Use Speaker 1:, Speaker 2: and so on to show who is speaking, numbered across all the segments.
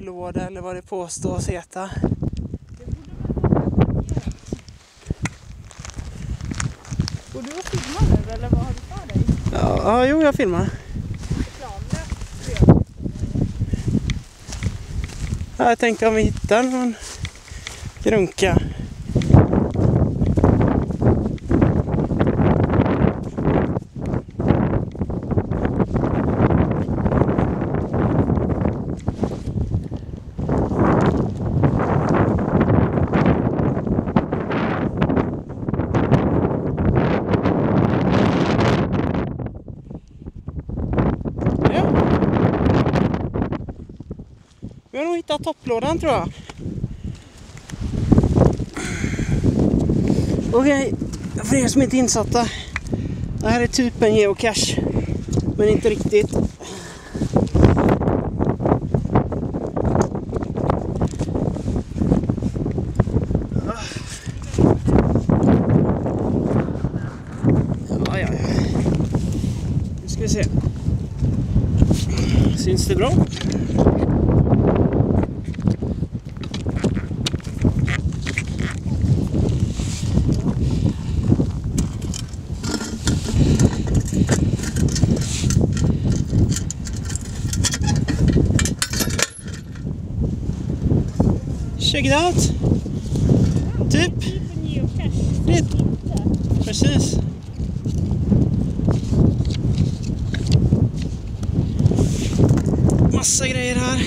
Speaker 1: topplåda eller vad det påstås heta.
Speaker 2: Går du och filmar nu eller vad har du för dig?
Speaker 1: Ja, ja jo jag filmar. Ja, jag tänkte om vi hittar någon grunka. Vi har nog hittat topplådan tror jag. Okej, för er som inte är insatta. Det här är typ en geocache. Men inte riktigt. Ja, ja, ja. Nu ska vi se. Syns det bra? Check it out! Typ.
Speaker 2: Inte.
Speaker 1: Precis. Massa grejer här.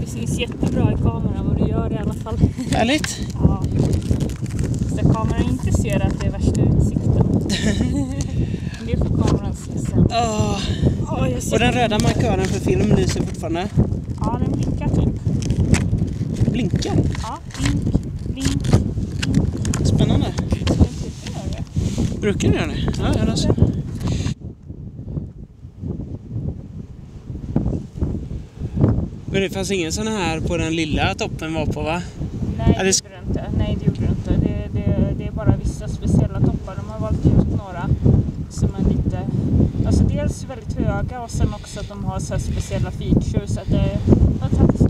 Speaker 2: Det syns jättebra i kameran vad du gör i alla fall.
Speaker 1: Härligt.
Speaker 2: Ja. Så kameran inte ser att det är värsta utsikten. det är för kamerans ledsen.
Speaker 1: Åh,
Speaker 2: Jag ser
Speaker 1: Och den röda markören för film lyser fortfarande.
Speaker 2: Ja, den blinkar typ.
Speaker 1: Blinkar.
Speaker 2: Ja, blink, blink.
Speaker 1: Spännande.
Speaker 2: Den typ gör det.
Speaker 1: Brukar den göra det? Ja, ja, alltså. Men det fanns ingen sån här på den lilla toppen var på va?
Speaker 2: Nej, det gjorde det inte. Nej, det gjorde det inte. Det, det, det är bara vissa speciella toppar. De har valt ut några som är lite... Alltså dels väldigt höga och sen också att de har så här speciella features. Att det har tagits